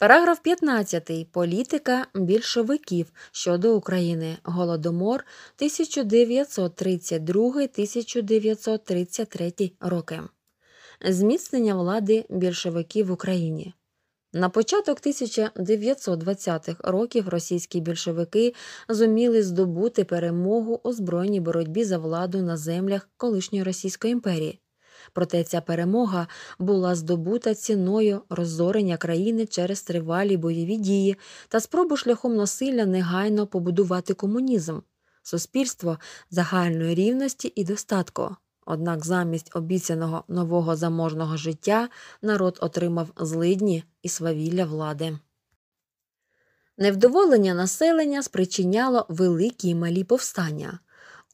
Параграф 15. Політика більшовиків щодо України. Голодомор 1932-1933 роки. Зміцнення влади більшовиків в Україні. На початок 1920-х років російські більшовики зуміли здобути перемогу у збройній боротьбі за владу на землях колишньої Російської імперії. Проте ця перемога була здобута ціною розорення країни через тривалі бойові дії та спробу шляхом насилля негайно побудувати комунізм, суспільство загальної рівності і достатку. Однак замість обіцяного нового заможного життя народ отримав злидні і свавілля влади. Невдоволення населення спричиняло великі й малі повстання.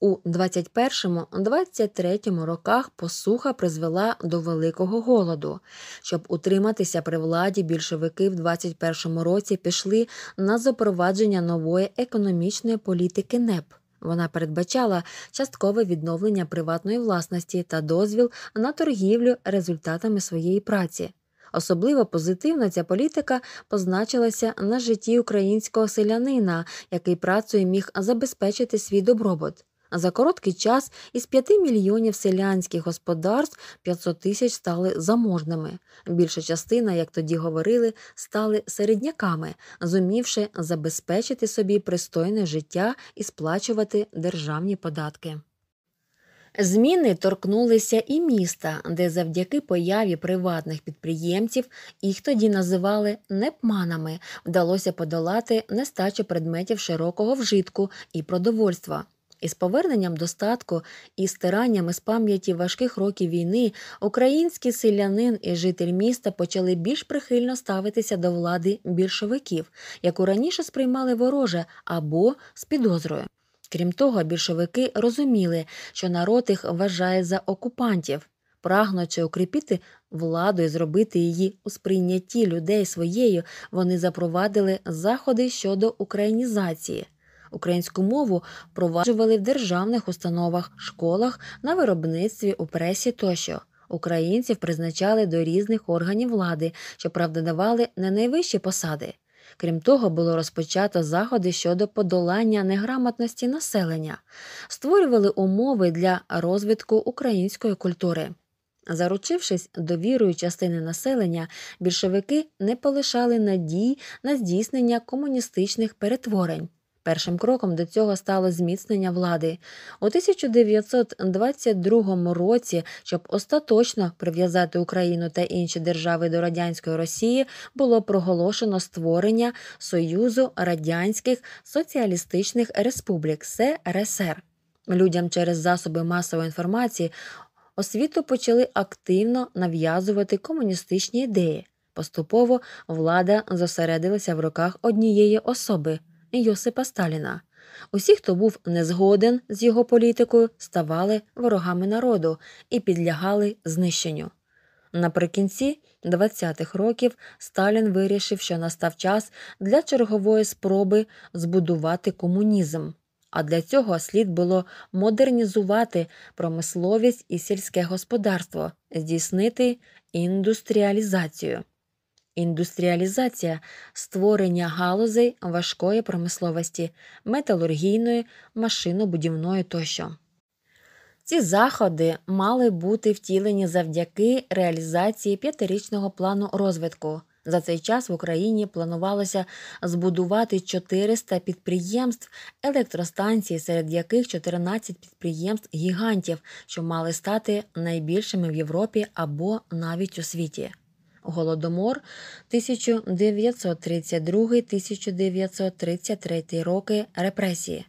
У 21-23 роках посуха призвела до великого голоду. Щоб утриматися при владі, більшовики в 21 році пішли на запровадження нової економічної політики НЕП. Вона передбачала часткове відновлення приватної власності та дозвіл на торгівлю результатами своєї праці. Особливо позитивно ця політика позначилася на житті українського селянина, який працею міг забезпечити свій добробут. За короткий час із 5 мільйонів селянських господарств 500 тисяч стали заможними. Більша частина, як тоді говорили, стали середняками, зумівши забезпечити собі пристойне життя і сплачувати державні податки. Зміни торкнулися і міста, де завдяки появі приватних підприємців їх тоді називали непманами, вдалося подолати нестачу предметів широкого вжитку і продовольства. Із поверненням достатку і стираннями з пам'яті важких років війни український селянин і житель міста почали більш прихильно ставитися до влади більшовиків, яку раніше сприймали вороже або з підозрою. Крім того, більшовики розуміли, що народ їх вважає за окупантів, прагнучи укріпити владу і зробити її у сприйнятті людей своєю, вони запровадили заходи щодо українізації. Українську мову впроваджували в державних установах, школах, на виробництві, у пресі тощо. Українців призначали до різних органів влади, що правда давали не найвищі посади. Крім того, було розпочато заходи щодо подолання неграмотності населення, створювали умови для розвитку української культури. Заручившись довірою частини населення, більшовики не полишали надій на здійснення комуністичних перетворень. Першим кроком до цього стало зміцнення влади. У 1922 році, щоб остаточно прив'язати Україну та інші держави до радянської Росії, було проголошено створення Союзу Радянських Соціалістичних Республік СРСР. Людям через засоби масової інформації освіту почали активно нав'язувати комуністичні ідеї. Поступово влада зосередилася в руках однієї особи. Йосипа Сталіна. Усі, хто був не згоден з його політикою, ставали ворогами народу і підлягали знищенню. Наприкінці 20-х років Сталін вирішив, що настав час для чергової спроби збудувати комунізм, а для цього слід було модернізувати промисловість і сільське господарство, здійснити індустріалізацію. Індустріалізація створення галузей важкої промисловості, металургійної, машинобудівної тощо. Ці заходи мали бути втілені завдяки реалізації п'ятирічного плану розвитку. За цей час в Україні планувалося збудувати 400 підприємств електростанцій, серед яких 14 підприємств гігантів, що мали стати найбільшими в Європі або навіть у світі. Голодомор 1932-1933 роки репресії.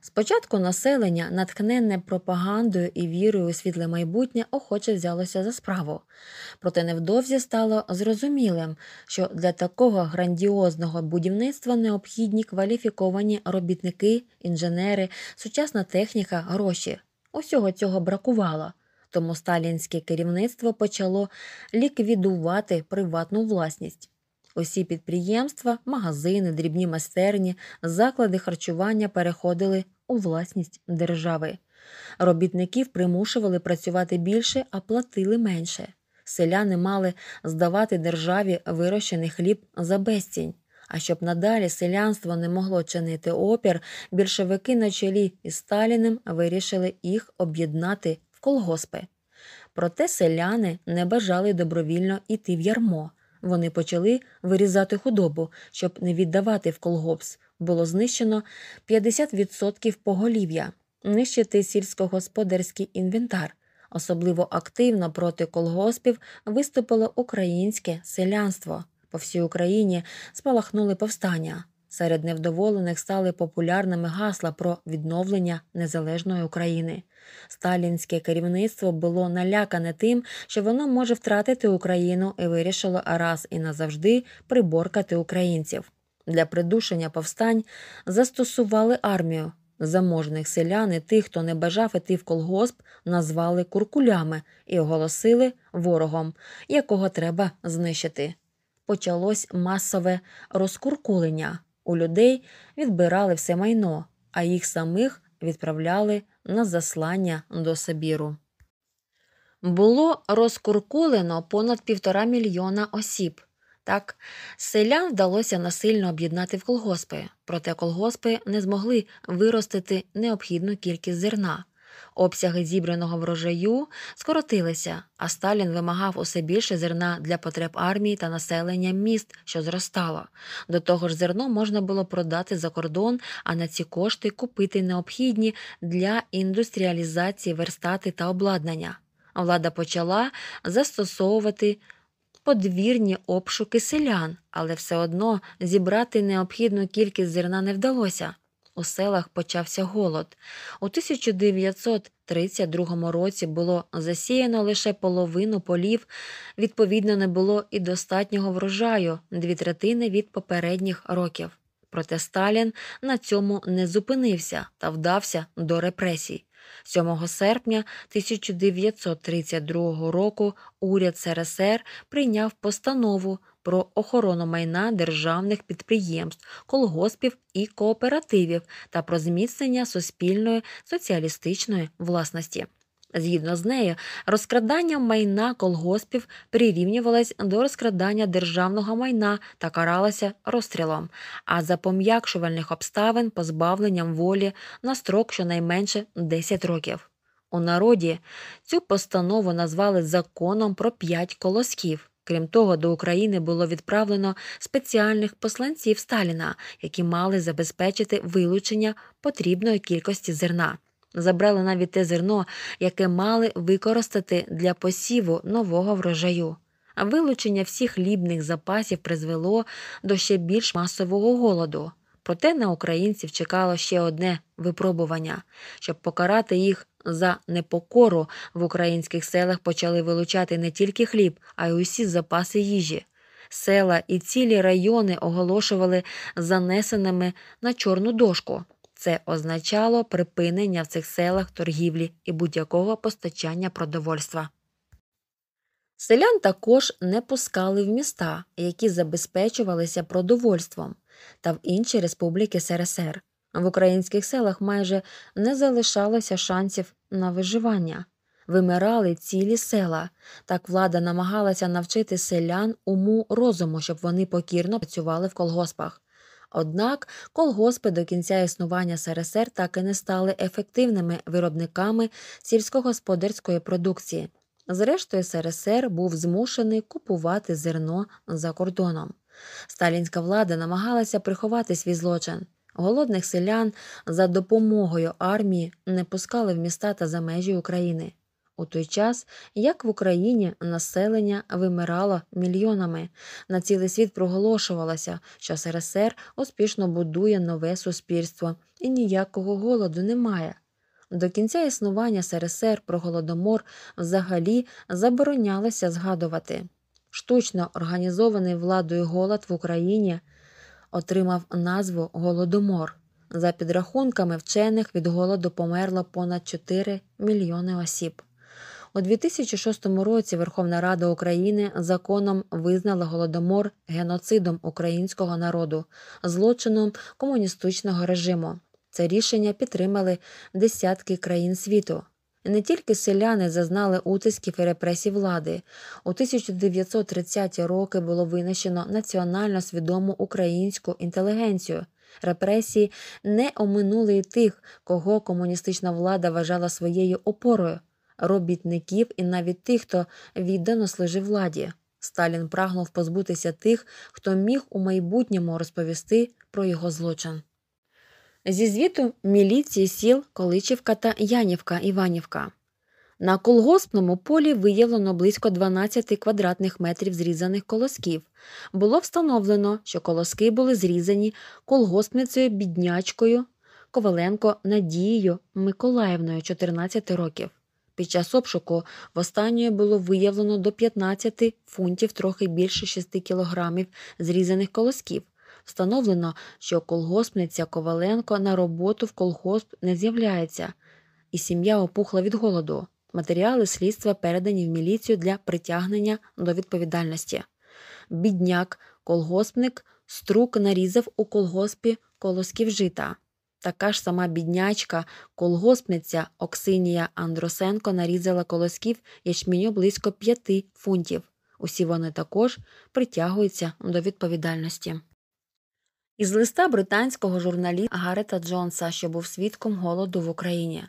Спочатку населення, натхненне пропагандою і вірою у світле майбутнє, охоче взялося за справу. Проте невдовзі стало зрозумілим, що для такого грандіозного будівництва необхідні кваліфіковані робітники, інженери, сучасна техніка, гроші. Усього цього бракувало. Тому сталінське керівництво почало ліквідувати приватну власність. Усі підприємства, магазини, дрібні майстерні, заклади харчування переходили у власність держави. Робітників примушували працювати більше, а платили менше. Селяни мали здавати державі вирощений хліб за безцінь. А щоб надалі селянство не могло чинити опір, більшовики на чолі із Сталіним вирішили їх об'єднати колгоспи. Проте селяни не бажали добровільно йти в ярмо. Вони почали вирізати худобу, щоб не віддавати в колгоспс. Було знищено 50% поголів'я, нищити сільськогосподарський інвентар. Особливо активно проти колгоспів виступило українське селянство. По всій Україні спалахнули повстання. Серед невдоволених стали популярними гасла про відновлення незалежної України. Сталінське керівництво було налякане тим, що воно може втратити Україну і вирішило раз і назавжди приборкати українців. Для придушення повстань застосували армію. Заможних селян і тих, хто не бажав іти в колгосп, назвали куркулями і оголосили ворогом, якого треба знищити. Почалось масове розкуркулення. У людей відбирали все майно, а їх самих відправляли на заслання до Сибіру. Було розкуркулено понад півтора мільйона осіб. Так, селян вдалося насильно об'єднати в колгоспи, проте колгоспи не змогли виростити необхідну кількість зерна. Обсяги зібраного врожаю скоротилися, а Сталін вимагав усе більше зерна для потреб армії та населення міст, що зростало. До того ж, зерно можна було продати за кордон, а на ці кошти купити необхідні для індустріалізації верстати та обладнання. Влада почала застосовувати подвірні обшуки селян, але все одно зібрати необхідну кількість зерна не вдалося. У селах почався голод. У 1932 році було засіяно лише половину полів, відповідно, не було і достатнього врожаю дві третини від попередніх років. Проте Сталін на цьому не зупинився та вдався до репресій. 7 серпня 1932 року уряд СРСР прийняв постанову про охорону майна державних підприємств, колгоспів і кооперативів та про зміцнення суспільної соціалістичної власності. Згідно з нею, розкрадання майна колгоспів прирівнювалось до розкрадання державного майна та каралося розстрілом, а за пом'якшувальних обставин позбавленням волі на строк щонайменше 10 років. У народі цю постанову назвали законом про п'ять колосків. Крім того, до України було відправлено спеціальних посланців Сталіна, які мали забезпечити вилучення потрібної кількості зерна. Забрали навіть те зерно, яке мали використати для посіву нового врожаю. А вилучення всіх хлібних запасів призвело до ще більш масового голоду. Проте на українців чекало ще одне випробування, щоб покарати їх за непокору в українських селах почали вилучати не тільки хліб, а й усі запаси їжі. Села і цілі райони оголошували занесеними на чорну дошку. Це означало припинення в цих селах торгівлі і будь-якого постачання продовольства. Селян також не пускали в міста, які забезпечувалися продовольством, та в інші республіки СРСР. В українських селах майже не залишалося шансів на виживання. Вимирали цілі села. Так влада намагалася навчити селян уму розуму, щоб вони покірно працювали в колгоспах. Однак колгоспи до кінця існування СРСР так і не стали ефективними виробниками сільськогосподарської продукції. Зрештою, СРСР був змушений купувати зерно за кордоном. Сталінська влада намагалася приховати свій злочин. Голодних селян за допомогою армії не пускали в міста та за межі України. У той час, як в Україні населення вимирало мільйонами, на цілий світ проголошувалося, що СРСР успішно будує нове суспільство і ніякого голоду немає. До кінця існування СРСР про голодомор взагалі заборонялося згадувати. Штучно організований владою голод в Україні отримав назву Голодомор. За підрахунками вчених від голоду померло понад 4 мільйони осіб. У 2006 році Верховна Рада України законом визнала голодомор геноцидом українського народу, злочином комуністичного режиму. Це рішення підтримали десятки країн світу. Не тільки селяни зазнали утисків і репресій влади. У 1930-ті роки було винищено національно свідому українську інтелігенцію. Репресії не оминули і тих, кого комуністична влада вважала своєю опорою робітників і навіть тих, хто віддано служив владі. Сталін прагнув позбутися тих, хто міг у майбутньому розповісти про його злочин. Зі звіту міліції сіл Количівка та Янівка Іванівка. На колгоспному полі виявлено близько 12 квадратних метрів зрізаних колосків. Було встановлено, що колоски були зрізані колгоспницею біднячкою Коваленко Надією Миколаївною 14 років. Під час обшуку в останньої було виявлено до 15 фунтів трохи більше 6 кілограмів зрізаних колосків. Встановлено, що колгоспниця Коваленко на роботу в колгосп не з'являється, і сім'я опухла від голоду. Матеріали слідства передані в міліцію для притягнення до відповідальності. Бідняк, колгоспник, струк нарізав у колгоспі колосків жита. Така ж сама біднячка, колгоспниця Оксинія Андросенко нарізала колосків ячменю близько 5 фунтів. Усі вони також притягуються до відповідальності. Із листа британського журналіста Гарета Джонса, що був свідком голоду в Україні.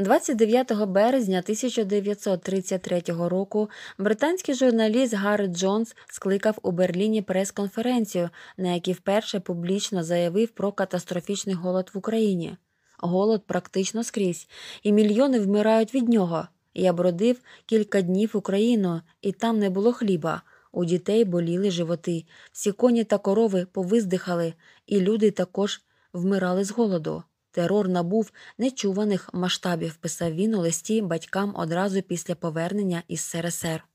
29 березня 1933 року британський журналіст Гаррет Джонс скликав у Берліні прес-конференцію, на якій вперше публічно заявив про катастрофічний голод в Україні. Голод практично скрізь, і мільйони вмирають від нього. Я бродив кілька днів Україну, і там не було хліба. У дітей боліли животи, всі коні та корови повиздихали, і люди також вмирали з голоду. Терор набув нечуваних масштабів, писав він у листі батькам одразу після повернення із СРСР.